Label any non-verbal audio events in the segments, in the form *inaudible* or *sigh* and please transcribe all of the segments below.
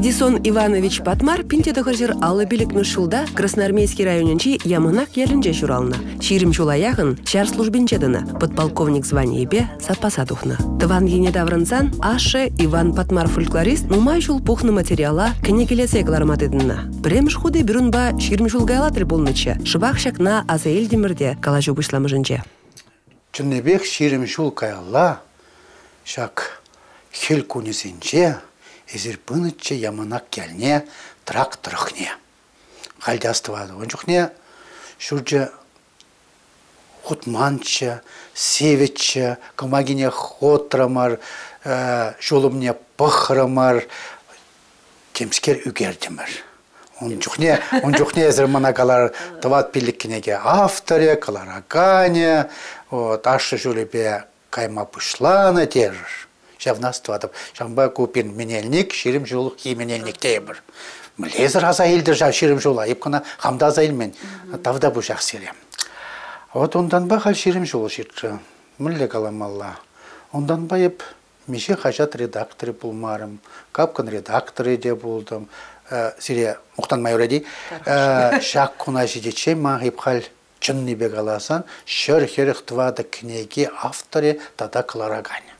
Эдисон Иванович Патмар пинте жер аллы билік мүшілда Красноармейский районенчи ямынак елінже журална. Ширим чулаяғын шар службинчедіні, подполковник звание бе сапаса тухны. Тыван ене даврынсан Ашы Иван Патмар фольклорист нумай жул пухны материала кенекелесе глармадыдына. Премш худы бюрунба ширим жулгайлатыр болнычы. Шыбақ шакна Азаэль Демірде калажу бышламыжынче. Чыннебек ширим жул каялла, шак хел кунесенче, эзир пынычче яманак келне тракторыхне. Хальдяствады. Ончухне шурже хутманча, севетче, кымагине хотрамар, э, жолымне пахрамар, темскер үгердімір. Он чухне, он чухне эзер мана калар тават пиликкинеге авторе, каларакане, вот, ашы жулебе кайма пышлана тержиш нас туатып шамба купин менелник ширим жул хи менелник тебір млезір аза елдер жа ширим жул айып кына хамда аза мен. Тавда бу жақ серем вот ондан ба хал ширим жул ширчы милле каламалла. Ондан байып меше хажат редакторы булмарым капкан редакторы де болдым сире мухтан майореди *laughs* шак куна жидече ма? хал чынны бек аласан шер херих твада книги авторы тата кларагань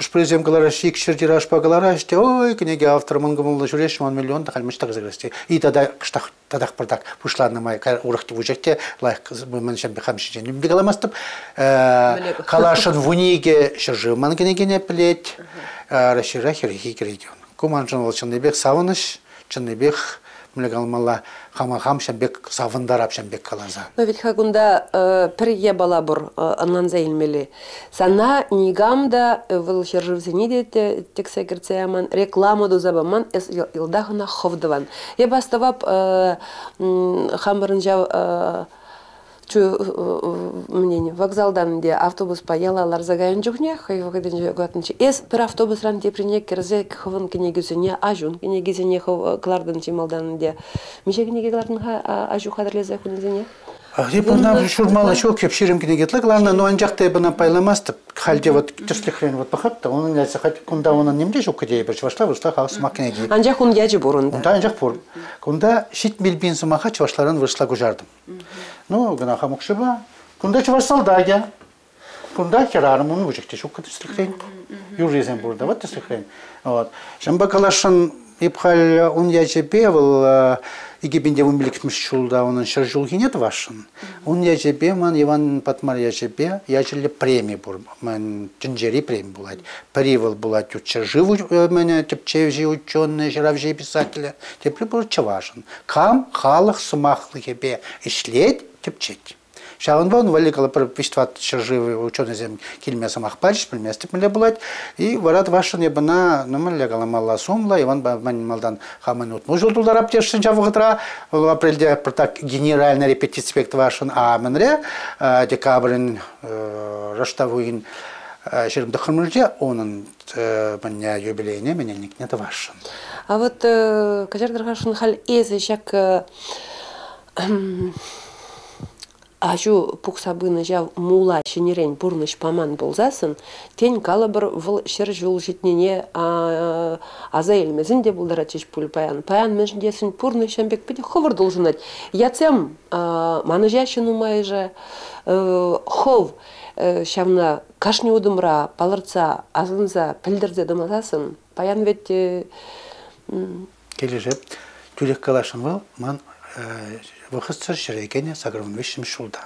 Құшпырезем кылара шик ашпагалара аште ой книги автор жүреш мон миллион да и тада бардак пушларны май урахты бужекте лайк мен шем би хамши жен биг аламастып *laughs* калашын вуниге шыржы ман книгине плеть рашира хирхи кирегион куманжын волчын бек савыныш млегалмала. Хама хам шамбек савындарап шамбек калаза. Но ведь хагунда э, прие балабур э, анланза илмели. Сана нигамда э, выл шержывзени де тексе герцеяман рекламу дозабаман эс илдахына ховдыван. Я баставап э, э, мнение. Вокзалдан де автобус паяла ларзагайын жүгне хайвагаден жөгатынчы эс бір автобус ран теприне кирзе хывын кенегизине ажун кенегизине клардан чималдан де мише кенегелардын ажу хадырлезе хунезине Репорна шурмала шо кеп ширим кине гетлек ларна но анжакта бана пайламасты халде вот тирслихрен вот бахатта onun нәсе хат кунда onun немде жок кедей бир башла башла хас макнеги анжак он яжи бурунда да. Анжак бур кунда шит милбин сумаха чвашларын вышла гужардым. Ну гына хамукшыба кунда чвашсал дага кунда керарым он вужекте шок тирслихрен юризен бурда вот тирслихрен вот шамба калашын ипхал он яжи бевыл игибинде он биликмиш шулда onun шыр жул хинет вашын. Он я жебе ман Иван Патмар я жебе я жиле премия бур. Мен джинжери премия булат. Привыл булат уча живу мене жиравжи бур чавашын. Кам сумахлы тепчеть. Шағынбан валикала бір виштват шыржывы ученый зем килмесам ахпариш білместік міле бұлайд. И варат вашын ебіна нөмілі галамалла сумла, Иван малдан хамын утму жылдулар аптешін жавығытра. В апрельде так генеральный репетиция вашын а мінре декабрин раштавуин шерімді қырмырже оның міне юбилейне менен это вашын. А вот кажар дархашын хал эзе шак ажу пуксабыны жав мула шенерен бурныш паман болзасын, тен кала бір выл шер жол жетнене аза елмезін де бұлдара чеш пул паян. Паян мен жіндесін пурны шамбек педе ховыр должен ать. Яцем маны жашын умайжа хов шамна кашни удымра палырца азынза пілдірде дымазасын. Паян ветте кележе түрек калашын вал ман Выходцер шерегене сагрын вишим шулда.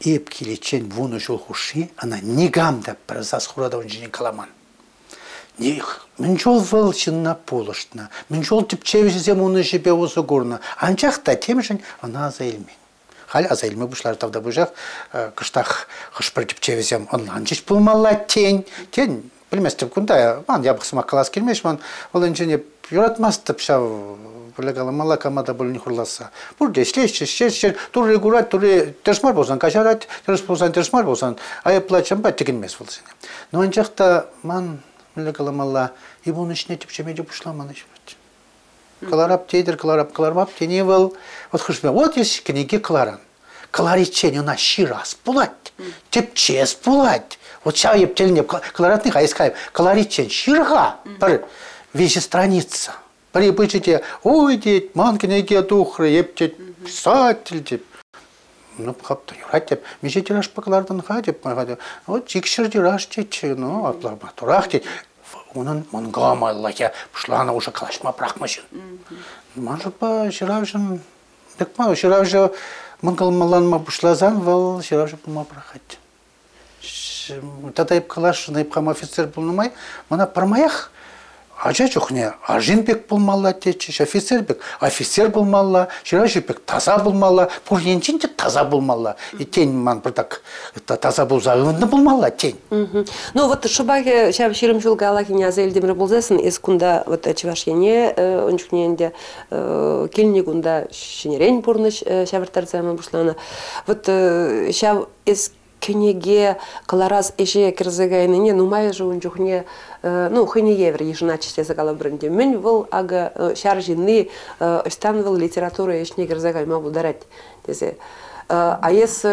Ип килечен вуну жол хуши, она нигамда паразас хурада он жини каламан. Них, мен жол выл чинна полыштна, мен жол тип чевізем уны жебе осы горна. Анчақта темжін она азайлмен. Хал азайлме бушлар тавда бужақ, кыштақ хышпыр тип чевізем онлан жиш булмалла тень. Тень, білместіп күнда, ман ябықсыма класс келмеш, ман ол инжене юратмас тип шав бля галамала камада бұл не хурласа. Бурде шлеш шлеш тур регулят тур тершмар болсан кашарат терш болсан тершмар болсан ай плачам ба тегенмес бол сене. Но анчакта ман бля галамала и бұны ішіне тепшеме деп ұшламаны жіберді. Кларап тейдер, кларап, кларап тене был. Вот хышме, вот есть книги кларан. Кларичень, она щирас пулать, тепчес. Вот сейчас я птельне, кларатных айскаев, кларичень, щирга, бір, вещи пычете, ой, дед, манки неге духры, ептет, писатель, деп. Ну, хапта, юрать, деп, меже тираж паклардан ха, деп, вот, чикшер тираж, деп, ну, апларма, турах, деп, onun mongomallaga pushlarni o'sha qilashma braqmashin manjupa shiravjin dekma shiravja mongomallanma pushlazan val shiravja pulma braqat татайып калаш наип хам офицер булнымай мына пармаях ажа не ажинбек болмалла течиш офицербек офицер болмалла ширашипек таза болмалла пурьенчин таза болмалла и тень ман бір так таза болса ывынды болмалла тень ну вот шыбаге шаб ширим жулга алакине аза элдемир болзасын эс кунда вот чевашене ончукненде келне кунда шинерен бурныш шабыртарзамы бушлана. Вот шаб эс кенеге каларас эше кирзегайныне нумай жуун жухне э, ну хыне евр кала бренде мен выл ага э, шар жинны остан э, выл литература эшне кирзегай ма бударат дезе а ес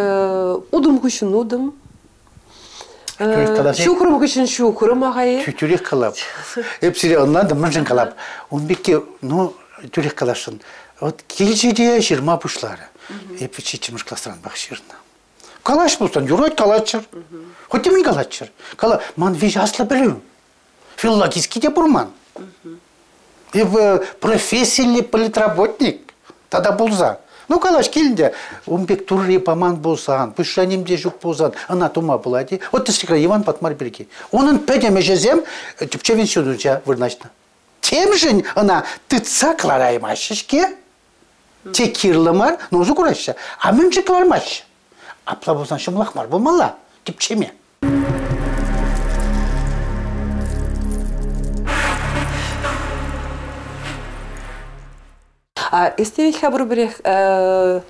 удум күшін удум шукрым күшін шукрым агай тюрек калап. Эпсире ондан да мынжын он бекке ну тюрек калашын. Вот келжеде жиырма бушлары эпичи чымышкласыран бак ширна. Калаш болсан юрой калачыр хоть калачыр кала ман виж асла білу филологический де бурман. И в профессийный политработник. Тогда болса ну калаш келінде умбек турри паман болсан пүшанемде жүк болсан ана тума болады вот ты иван патмар берге onun пәдеме жезем типчевин сюдуча вырначно тем же ана тыца клараймашышке те кирлымар нозу кураща а же клармаш апла болсаң шымлақ бар болмала деп чеме эстебек хабыр бирех э,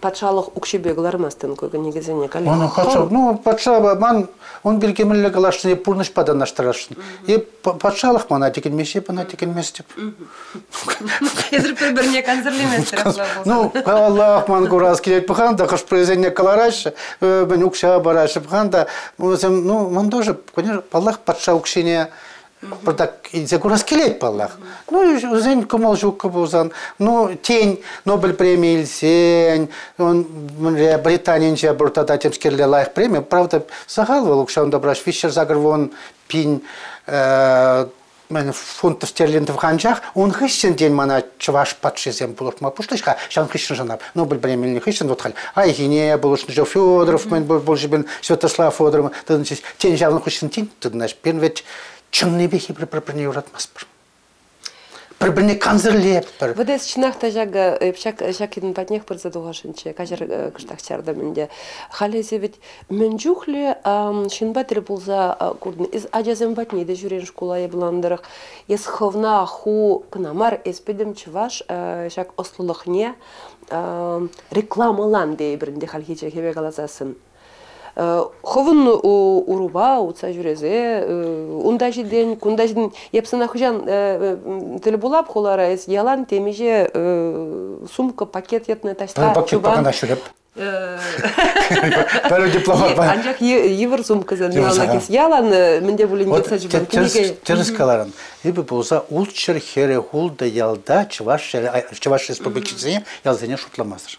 патшалық укшебеглар мастын көгі негізіне кале. Оны патша, ну патша ман он бирге милле галашны пурныш падан наштарашын. И патшалық мана текен меше пана текен мес деп. Хезір бір біріне консерлеместер. Ну, Аллах ман курас келет пыхан да қыш произведение калараш, мен укша бараш пыхан да, ну, ман тоже, конечно, Аллах патша укшене так закурас келет баллах. Ну, үзен кумал жукка болсан, ну, тень Нобель премии илсен, он Британинче буртада темскерле лайх премия, правда, сахалвал, укшан добраш, Фишер загрвон пин мен фунтов стерлингов ханчах, он хищен день мана чуваш патшизем булуш ма пуштышка, шан хищен жанап, Нобель премии не хищен вот халь. Ай гине булуш жо Федоров, мен был жибен Святослав Федоров, тын тень жавн хищен тень, ты знаешь, пен ведь чыннебехи бір біріне ұратмаспыр. Бір біріне конзерлеп бір вдс чинахта жага пшак шакин патнех бір задугашынче кажер кыштахчарда менде халесе ведь менжухле шинбатер булза курдны из ажазем батни де жүрен школа ебландырых ес ховна ху кнамар эспедем чываш шак ослулыхне рекламалан де бірінде халхиче хебе галазасын ховын уруба утса жүрезе унда жиден кунда жиден епсына хужан тілі булап холара эс ялан темеже сумка пакет етне ташта чубан Бәрі *laughs* дипломат бар. Анжақ евір сумкадан ялан ялан менде булин кетса книге. Терескаларын. Ибі болса улчыр хере хулда ялда Чуваш республикасыне ялзене шутламасыр.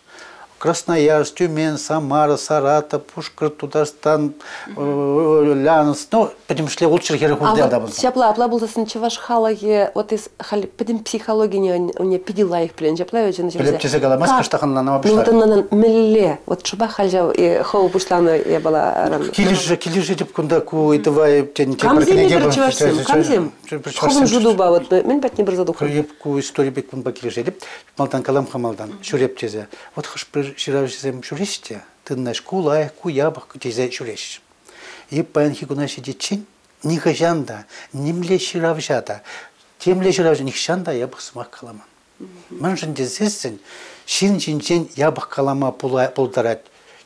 Красноярск, Тюмень, Самара, Саратов, Пушкар, Тутарстан, Лянс, ну, потім шле лучше хері хурде да булса. Сяпла, апла булса чеваш халаге, вот из не не пидила их плен, жапла чезе на Ну, вот милле, вот чуба хальжа и хау бушлана я была ран. Килиш, килиш деп кунда ку тен Камзем камзем. Вот мен бір. Еп ку история бек малдан калам хамалдан, шуреп чезе. Вот хыш бір ширавшизем шуристе, ты наш кулай, куябах, кутизе шуриш. И панхи кунаши дичин, ни хажанда, ни мле ширавжата, тем ле ширавжа, ни хшанда я бах смак каламан. Мен жінде зесін, шин калама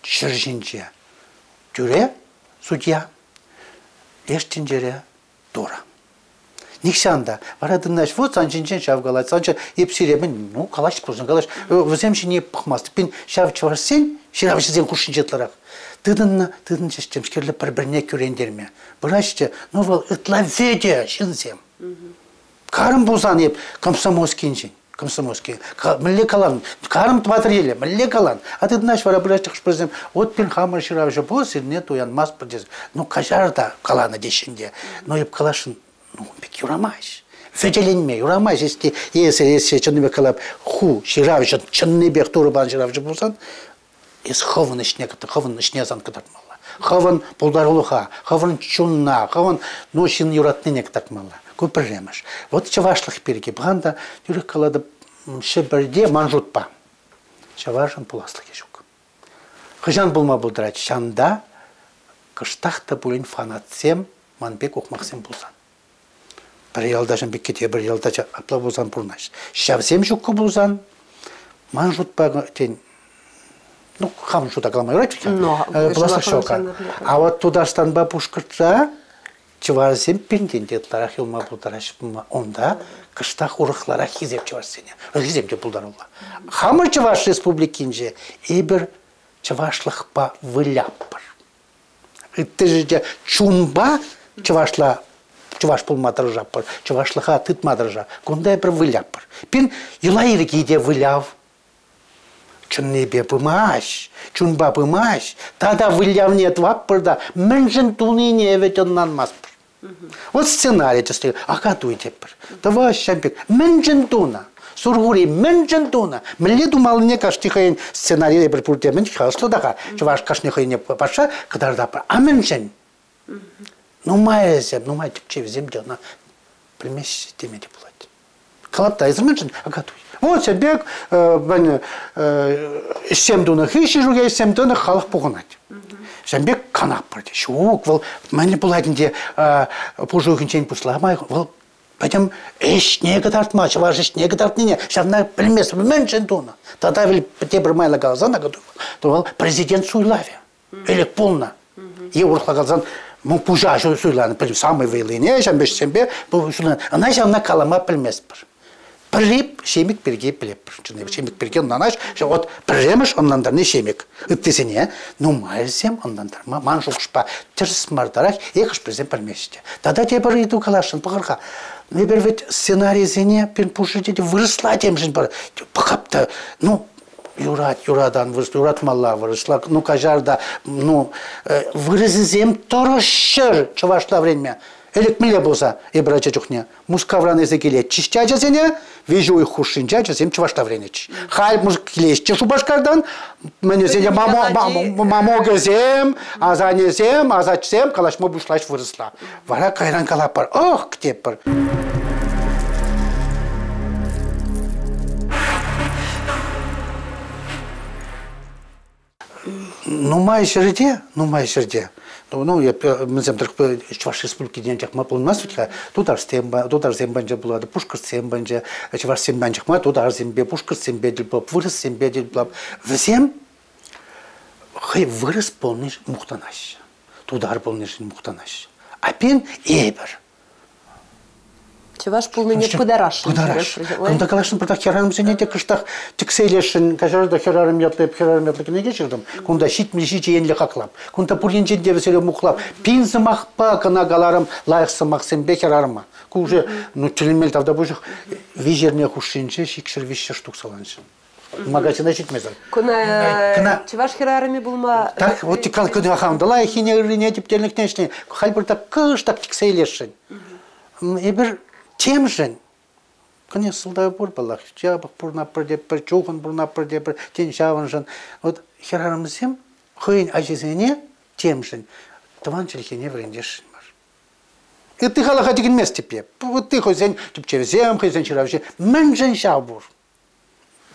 шыр судья, дора. Никсанда, варадынаш, вот сан жинжен шавгалат, санча епсиремен, ну, калаш курсын, калаш, өзем не пахмасты, пин шав чварсен, ширавшы зен кушын жетларақ. Тыдынна, тыдын шешчем, шкерлі бір-біріне көрендерме. Бұрашчы, ну, вал, ытла веде, шинзем. Карым болсан еп, комсомольский жин комсомольский милле калан карым батыреле милле калан а ты знаешь вара брать шпрезем от пин хамар ширав же бос не туян мас продез ну кажарда калана дешинде но еп калашын ну бек юрамаш Феделенме, юрамаш, если если если чынныбек калап ху ширав же чынныбек турбан ширав же болсан, ес ховын ішіне кіті, ховын ішіне зан кітартмалла. Ховын пулдарулуха, ховын чунна, ховын ну шин юратныне кітартмалла көпірремеш. Вот чавашлық берге бұғанда жүрек қалады шебірде манжутпа. Чавашын пуласлық ешук. Хыжан болма бұлдырат шанда кыштақты бұлін фанатсем манбек оқмақсем болсан. Бір елдашын бек кете, бір елдача апла болсан бұрнаш. Шавсем жүккі болсан, манжутпа тен ну, хам шута каламай? Ну, Пуласлық шока. А вот тудастан ба пушкыртса, чыварсем пендендетлара хилма булдараш онда кышта хурыхлара хизеп чыварсене хизеп де булдарулла хамыр чываш республикинже эбир чывашлых па выляппыр же чумба чывашла чуваш пулматыр жаппыр чывашлыха тытмадыр жа кундай бир выляппыр пин юлайыргиде выляв чуннебе пымаш, чунба пымаш, тада вылявне тваппырда, мэнжин тунине эвет оннан маспыр. Вот сценарий тесте, а катуйте пір. Тава шампик, менжен туна. Сургури менжен туна. Мле думал не кашти хайн сценарий бір пурте мен хасло даха. Чуваш кашни хайне паша, кадарда пар. А менжен. Ну мая типче зем дена. Примеш темеди булат. Калапта изменжен, а катуй. Вот себек işsem dunu hiç жуге dunu халық бұғынат. Жәмбек канап бірде. Шук, вол, мәні бұл әдінде пұжуғын чейін пұсламай, вол, Пойдем эш неге тартма, чываш эш неге тартныне, шавна білмес, мен чен туна. Тада вил те бір майла галзан, то вол президент суйлаве. Элек полна. И урхла галзан, му пужа суйланы, самый вейлыне, шамбеш сембе, бұл. Ана шавна калама білмес бір піріп шемік бірге білеп шемік шемик бірге от піремеш оннандарны шемик ыттесене ну майзем оннандарма ман жукшпа тірс мардарах екіш бірзем пірмеште тада те бір иду калашын пығырға не бір ведь сценарий зене пен пушы деде вырысла темжін пықапты ну юрат юрадан вырыс юрат малла вырысла ну кажарда ну вырызызем торышыр чувашла время элек миле болса ибрача чухне мускавран эзе келе. Чишча жазене вижу их хушинча жазем чувашта вренеч хай муз келеш чешу башкардан мене зене мамо мамо gezem азанезем азачсем калашмо бушлаш вырысла вара кайран калапар. Ох ктеппар ну май жерде ну май жерде. Ну мезем тырк чуваш республики ден жакма булмас утка тудар семба тудар сембанже булады пушкар сембанже чуваш сембанже ма тудар сембе пушкар сембе дил булап вырыс сембе дил булап всем хай вырыс полный мухтанаш тудар полный мухтанаш а пен Чеваш пулныне пыдараш. Пыдараш. Кунда калашын пыртак херарым сене те кыштак тиксейлешин, кажарда херарым ятлып, херарым ятлып не geçirdim. Кунда шит миши енле хаклап. Кунда пурьенчен де веселе мухлап. Пин сымақпа кына галарым лайық сымақ сенбе херарыма. Ку уже ну чилмел тавда бужық вижерне хушинче шикшер вишер штук саланчын. магазина жетмезір. Күна чеваш херарыми булма. Так, вот тикал күні хамдала хине не типтелік нешне. Хальбырта кыш так тиксейлешин. Эбір темжен кіне сылдай бұр балақ жабық бұрна бірдеп бір чоғын бұрна бірдеп бір тен жавын вот херарымызем хойын ажезене темжен тыван челхене врендешін бар и ты халаха деген мес тепе. Вот ты хойсен тупчевзем хойсен чыравше мен жен шав бұр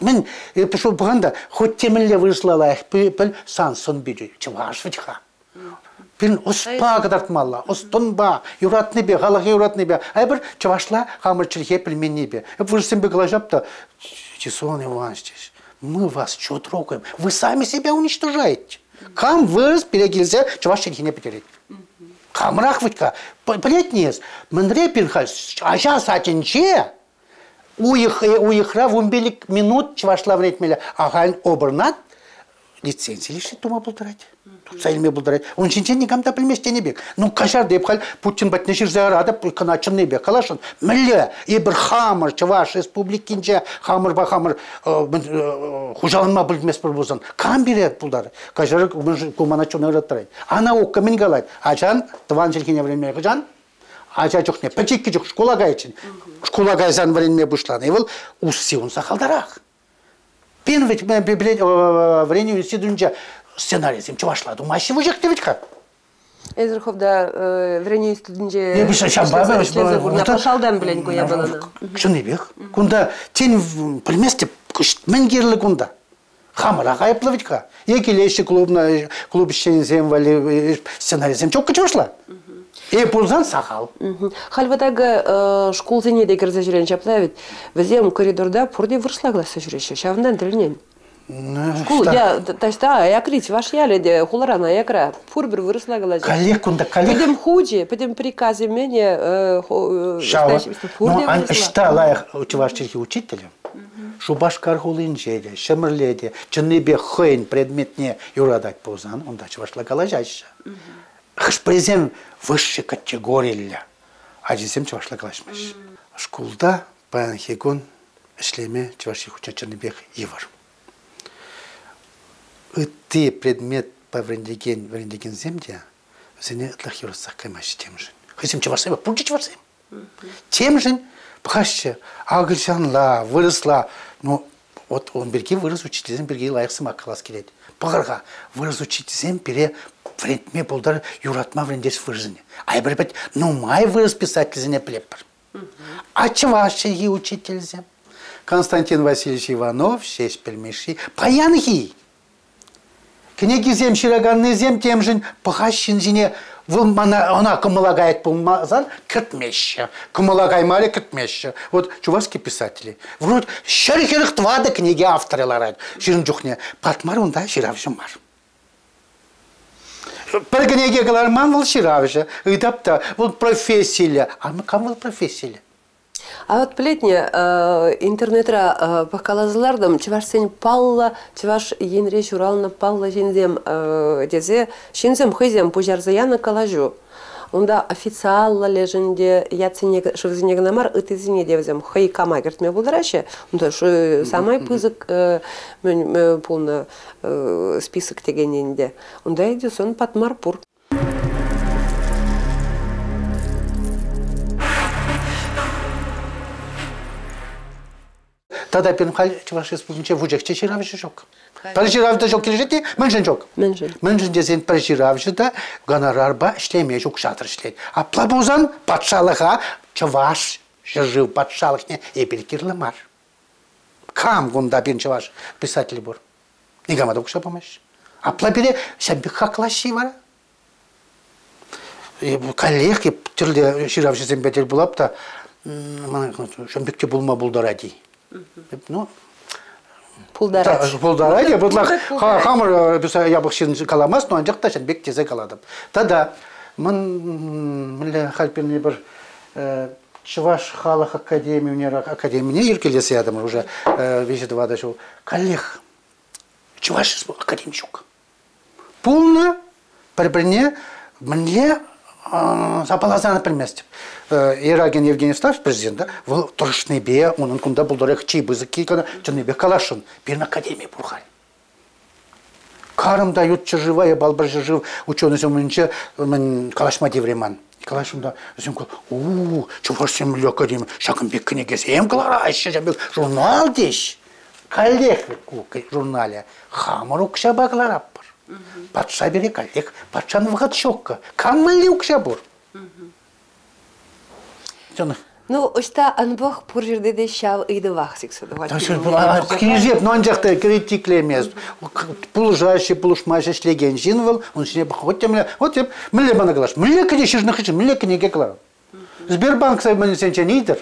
мен пішіл бұғанда хоть темілі вырысла лайық піл сан сон бүйді чываш вытиха Пин ұспа қыдартмалла, ұстынба, юратны бе, ғалығы юратны бе. Әбір чавашла қамырчылхе пілменне бе. Э, Вырсен бе ғылажапта, Тисон Иванович, мы вас что трогаем? Вы сами себя уничтожаете. Кам вырыс перегилзе чаваш чельхине потереть. Камрах вытька, плетнес, мандре пинхас, а аща сатинче, уих, э, уихра в умбелик минут чавашла в ретмеля, ага обернат, лицензии лишь тума полторать. Сайлме болдырать. Он чинчен никам да пілместе не бек. Ну кашар деп хал Путин бек. Калашын мілі и бір хамыр чаваш республикинче хамыр ба хамыр хужаланма білмес бір болсан. Кам берет бұлдар. Кашар кумана. Ана мен қалайды. Ачан желкене время. Ача жоқ не. Пачекки жоқ школа гайчын. Школа гайсан время бұшланы. И бұл усы он сақалдарақ. Пен ведь время институтунча сценарий сем чувашла. Думаю, а чего же ты ведь как? Эзерховда врене студенче. Не bisa şamba ben пашалдан билен коя балана. Шуны бек. Кунда тен приместе менгерлі кунда. Хамара кайыплы ведь ка. Екелеші клубна клуб вали сценариysem çok кычвашла. И пулзан сахал. Хальвадагы школ зене де кірзе жүрен коридорда пурде жүреше. Шавындан тірінен. Школ, я, ташта, якрить, ваш яле, де хуларана якра, пур бір вырыслагала. Коллег кунда коллег. Педем худи, педем приказе мене, Шава. Ну, ан ішта лайық чуваш черхи учителем. Шубашкар хулинжеде, шемрледе, чыннебе хойн предметне юрадать позан, он дача вашла галажайша. Хыш презем высшей категория. А десем чувашла галашмаш. Шкулда паян хегун ішлеме чуваши хуча чыннебе евар. Ты предмет по врендеген, земде, сене ытлах юрасақ каймашы тем жын. Хысым чувашсайба, пульчи чувашсайм. Тем жын, пхаще, агылшанла, вырысла, ну, вот он берге вырыс учителем берге лайықсым ақылас келеді. Бұғырға вырыс учителем бере врендме болдар юратма врендес вырзыне. Ай бір бәт, ну май вырыс писательзіне білеп бір. А чуваши учительзем? Константин Васильевич Иванов, шесть пельмеши, паянги. Кнегизем шираганнызем темжин пахащин жине выл мана она кымылагает булмазан кытмеші. Кымылагаймали кытмеші. Вот чувашские писатели. Вроде шерхерых твады книги авторлары. Ширин жухне. Патмар онда ширавшым бар. Бір книге каларман выл ширавшы. Ыдапта вот профессия. А мы кам профессия? А вот плетне интернетра пахкалазылардым чеваш сен палла чеваш енре журална палла жендем дезе шензем хызем пужарзаяна калажу. Онда официалла лежінде яцене шывзинег намар ытызине девзем хай кама кертме булдыраше. Онда шу самай пызык мен полна список тегененде. Онда иде сон патмар пур. Тада пен хал чуваш республикинче вужек че чиравшы жок. Парижиравда жок кележети, менжен жок. Менжен. Менжен десен парижиравшы да гонорарба иштеме жок шатыр иштейт. А плабузан патшалыга чуваш жив патшалыхне эпилкирлымар. Кам гунда бен чуваш писатель бур. Нигама да помощь. А плабире сәббик хаклаши вара. коллег түрлі ширавшы сен булап та шәмбекте булма булдара дей. Ну, Пулдарать. Пулдарать. Будлах хамыр bisa ябық шин каламас, но анжақта шын бек тезе каладым. Тада, мен мілі халпені бір Чуваш халық академия, өнер академияне еркелесе ядым уже везет вада шоу. Коллег, Чуваш академичук. Полно, бір-біріне мінле запалазаны білместіп. Ераген Евгений Ставич, президент, да, бұл тұрышны бе, оның күнда бұл дұрек чей бізік кейкана, жаны бе калашын, берін академия бұрғай. Карым да ютчы живая, балбар жив, ученый сөмінче, мен калашма девреман. Калашымда, көл, уу, чуваш семілі академия, шақын бек кінегес, ем кылара, айшы жабек, журнал деш. Коллег журнале, хамыр укша бағлар аппыр. Патша бере коллег, патшаны вғат шокка, каммали укша бұр. Жаны. Ну, оста анбах пур жерде де шав ыйды вахсик суды. Киржеп, но анжақта критикле емес. Пулжаще, пулушмаще шлеген жин был, он себе вот тем, вот тем, милле бана глаш, милле кеде шижны хычын, милле кене геклар. Сбербанк сайбаны сенчен идер.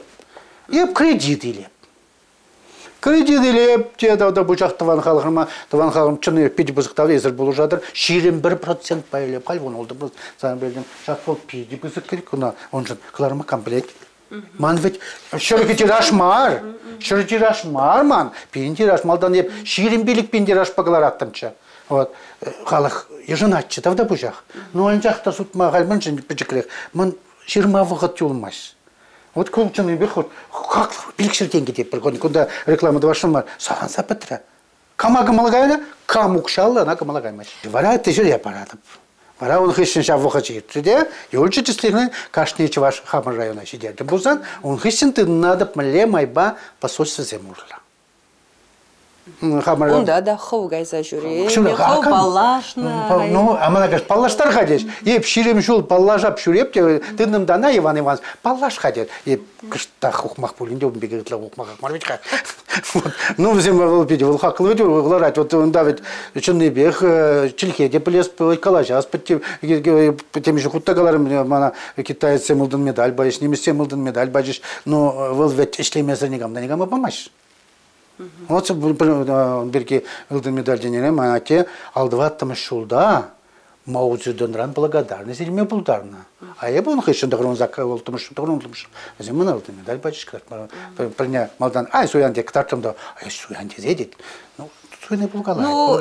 Еп кредит илеп. Кредит илеп, те да да бучак таван халқыма, таван халқым чыны пиди бызықтавы езір болу жатыр, ширен бір процент байлеп, қал он олды біз, сан белден, шақ бол пиди бызық керек, күна, он жын, қыларыма комплект. Ман ведь шөрөкө тираж мар. Шөрө тираж мар ман. Пин тираж малдан еп ширин билик пин тираж пагалар аттымча. Вот халық ежинатчы тавда бужах. Ну он жакта сутма галмын жин пичиклек. Ман ширма вагат юлмаш. Вот кулчын бе хот как билик ширтен кетеп бір кunda реклама башым бар. Саған сапытра. Камага малгайна, камукшалла на камалагаймаш. Вара ты же я паратып. Бара он хищен шав воха чиртуде, юлчы числихны кашни чаваш хамар района сидят. Бузан он хищен ты надо мле майба посольство земурла. Хамар. Унда да хау гайза жүре. Шуна Хау балашна. Ну, а мана гаш паллаштар ходишь. Еп ширем шул паллажап шуреп те тыным дана Иван Иванович паллаш ходит. Еп кышта хухмах пулинде он бегет ла хухмах марвичка. *laughs* Ну, взем был пиди, был хакл ведь, гларать. Вот он давит чынный бег, чилхе де плес калажас, под тем же хуттагаларым мана китаец семылдын медаль байш, немес семылдын медаль байш. Но был ведь ишлемезер негам да негам помаш. Вот бирки ылдын медаль денере манате алдываттымыш шулда маузудонран благодарность илме булдарна. А я был хышын дагрон зак олтымыш дагрон олтымыш. Азем мына ылдын медаль бачыш кырат. Приня малдан ай суян де ктартым да ай суян де дедит. Ну суйны булгалай. Ну,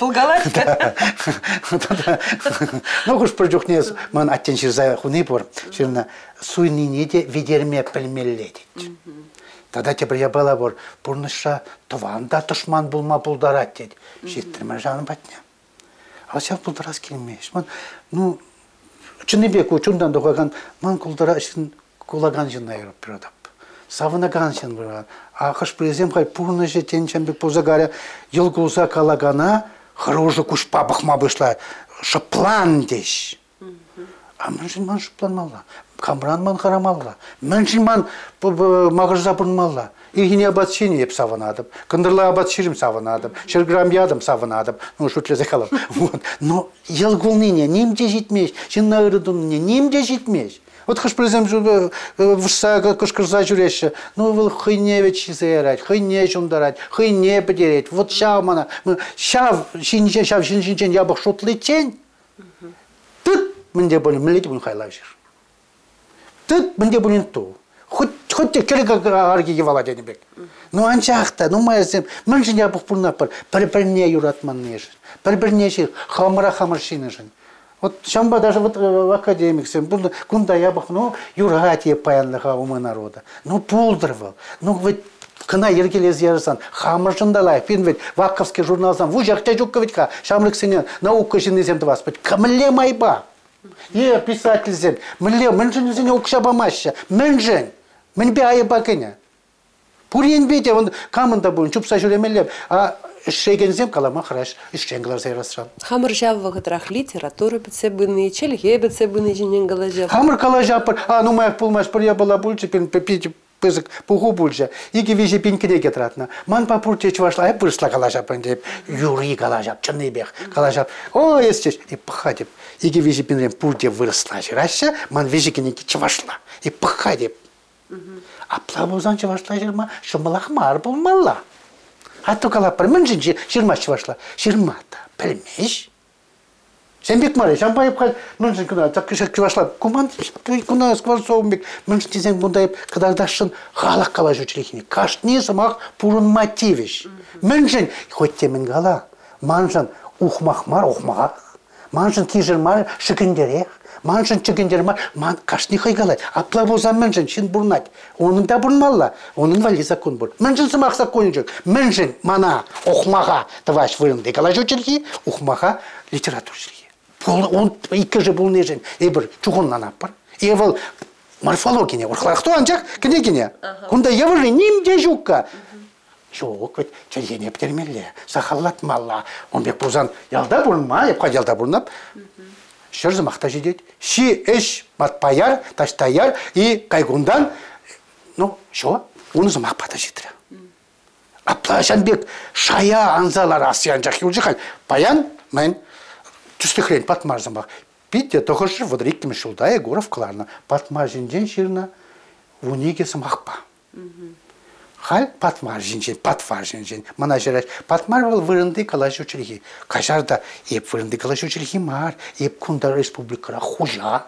булгалай. *laughs* *laughs* Ну, хуш прожухнес ман аттен ширза хуны бор. Ширна суйны неде ведерме пельмелледит. Тада тебір я бала бор, бұрныша туванда тұшман бұлма бұлдарат деді. Жеттірме жаным батня. А сен бұлдарас келмеш. Ман, ну, чыны бек учундан доғаған, ман құлдара ішін кулаган жын айырып бірадап. Савынаган жын бірадап. Ақыш президент қай пұрны жетен чәмбек бұзагаря, ел кулса калагана, хорошы кушпа бақма бышла, шыплан деш. А мен жын ман шыпланмалла камран ман харамалла. Мэншин ман мағырза бұрнмалла. Игине абат шини еп саванадым. Кындырла абат ширим саванадым. Шерграм ядым саванадым. Ну, шутлезе қалым. *laughs* Вот. Но елгулныне немде жетмеш. Шын нағырыдынне немде жетмеш. Вот хаш президент вышса кышкырса жүреші. Ну, бұл хыйне вет шизерать, хыйне жундарать, хыйне подереть. Вот шав мана. Шав, шинчен, шав, шинчен, ябық шутлы чен. Тут, менде болы, милеті бұн хайлав жер. Тут менде булин ту. Хоть хоть те керек арги гевала денебек. Ну анчахта, ну майсем, мен же я бухпурна пар, пар парне юратман нежин. Пар парне шир, хамра хамаршины жин. Вот шамба даже вот академик сем, был кунда я бах, ну юратие паянлыга ума народа. Ну пулдырвал. Ну ведь кына ергелез ярсан хамыржындалай пин ведь ваковский журналсан ву жақта жукка ведь ка шамлык сене наука камле майба Е, писатель зем. Мле, мен жен зене укшаба маща. Мен жен. Мен бе айы бакыня. Пурен бете, он камында буын чупса жүремелеп. А шегензем калама хараш, ишченгылар зайрасран. Хамыр жав вағытрах литература бітсе бұны, челге бітсе бұны жинен галажав. Хамыр калажапыр, а ну маяк пулмаш пыр я была бульче, пин пипить пызык пуху бульче. Иги вижи пинкиде кетратна. Ман папур теч вашла, ай пырсла калажапын деп. Юри калажап, чынный бех калажап. О, естеч, и пахатеп. Иги вижи пинрем пурде выросла жираща, ман вижи кенеки чывашла. И пахатеп. Апла бозан чывашла жирма, шымылах мар болмалла. Атту калаппар, мен жин жирма чывашла. Жирмата, пілмеш. Сен бек маре, қал, мен жин күна, так кішек чывашла. Куман, скварцовым бек, мен жин тезен бұндайып, кадардашын ғалақ қала жүчілікіне. Кашт не сымақ пурын мотивиш. Мен жин, хоть темен гала, ман жин ухмақ мар, ухмағақ. Ман жин кижір мар, шыкендерек. Маншын чыгендер ма, ман кашни хайгалай. Апла бозан маншын шин бурнать. Onun да бурнмалла. Onun вали закон бур. Маншын сымақ закон жүк. Маншын мана оқмаға тваш вырынды. Калаш училки, оқмаға литературшылки. Бұл, он икі же бұл нежен. Ебір чуғыннан аппар. Евыл морфология. Урхлахту анчақ кіне кіне. Кунда евыры нимде жүкка. Жоқ, ведь чергене птермелле. Сахаллатмалла. Он бек бузан ялда бурнма, епқа ялда бурнап. Шырзы мақта жедет. Ши эш матпаяр, таштаяр и кайгундан ну що оны зымақ пата жетірі аплашанбек шая анзалар асиян жақ юлжихань баян мен түстіхрен патмар зымақ питте тохошыр водрик ким шулда егоров кларна патмар жинжен ширна вуниге сымақпа хал патмар жинжен патвар жинжен мана жераш патмар был вырынды калаш учрихи кашарда еп вырынды калаш учрихи мар еп кунда республикара хужа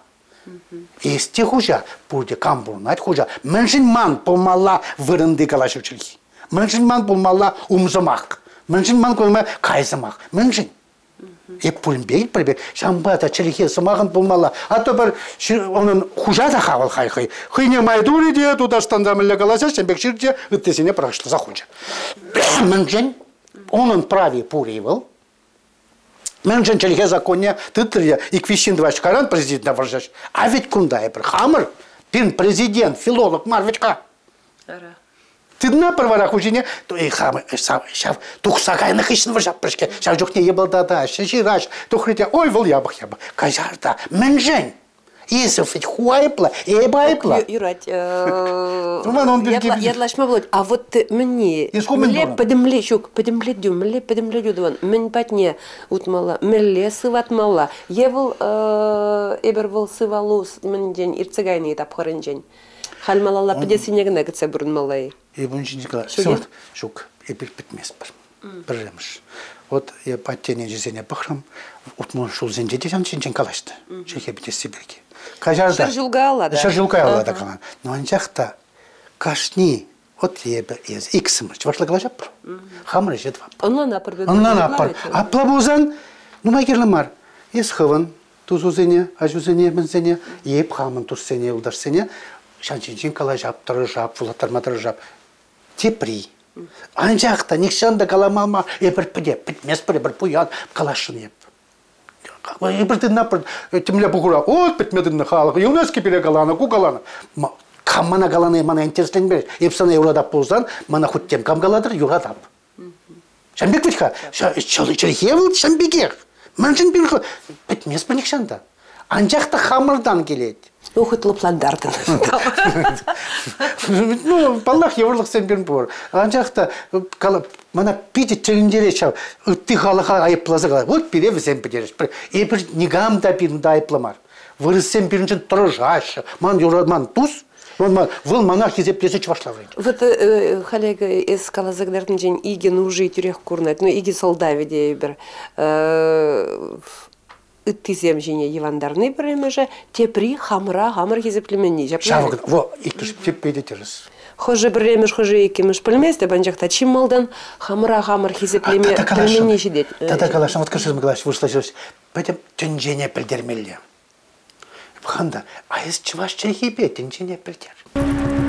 Есте хужа, бурде камбурнат хужа. Мэншин ман полмалла вырынды калаш учрихи. Мэншин ман полмалла умзамак. Мэншин ман колма кайзамак. Мэншин. Еп пулинбек пулинбек. Шамбата чрихи самагын полмалла. А то бір onun хужа да хавал хай хай. Хыне майдури де туда стандамылля каласа, шамбек ширде ыттесіне прошло за хужа. Мэншин onun прави пуривал. Мен челге законе тытря и квищин два каран президент варжаш. А ведь кундай бір хамыр, пин президент, филолог марвичка. Ара Ты на парварах учине, то и хамы, сам, шав, тух сагайны хышын варжап прышке, шав жоқ не ебал да да, шаши раш, тух рите, ой, вол ябах яба, кажарда, мен жен. Исов ведь хуайпла, ебайпла. Ю- Юрать, э, *laughs* ядлашма болот. А вот мне, барам. подемле, шук, подемле дю, мле подемле дю дуван, мен патне утмала, мле сыватмала. Евыл, э, эбер выл сывалус, мен день, ирцегайны етап хорын день. Халмалала педесинегіне кітсе бұрын малай. И bunun için kadar. Şöyle. Sıvat, şuk, epil bitmez bir. Birlemiş. Ot, ya pattene cizene bakram, utmun şul zence de jan çinçin kalaştı. Çeke bitesi belki. Kajarda. Şır жылға алады. Жылга алады kalan. Но анчах та кашни, от ебе ез иксым, чвашла калашап бір. Хамыр жет вап. Онлан апыр Ondan apar. Apla bozan, numa gerlemar. Es hıvın, tuzu zene, aju zene, min zene, yep hamın tuz zene, uldar zene, şançinçin Тепри. Анжақта, никшанда каламалма, піде, бітмес бір, бір пуян, калашын еп. Ебірді напыр, тімле бұғыра, от халық, юнеске бере каланы, ку каланы. Ма- Каммана каланы, мана интереслен береш. Епсана юрадап болсан, мана хуттем кам каладыр, юрадап. Шамбек бітмес бір никшанда. Анжақта хамырдан келеді. Оқытлы пландардың. ну, баллах еврлық бар. Анжақта, кала, мана пиде тіліндере чав, үтті халыға айыплазы қала. Вот бере сен бідереш. Бір, е бір негам да бірінде айыпламар. Вырыз сен бірінші тұры жашы. Ман юрадман туз, ман ман, выл мана хизеплесі чвашлаврын. Вот э, халега эс калазагдардын жен иге нужи тюрех курнат, ну иге солдавиде бир ыттизем жене евандарны биремеже тепри хамра хамыр Шавы, жапла. во, икіш теп бейдетеріз. Хоже биремеш хоже екемеш пілместе банжакта чималдан хамра хамыр калашым. пілмени жидет. Тата калашым, вот кажется, калаш вышла жёс. Пойдем тюнжене пельдермелле. Ханда, а из чеваш черхипе тюнжене пельдер.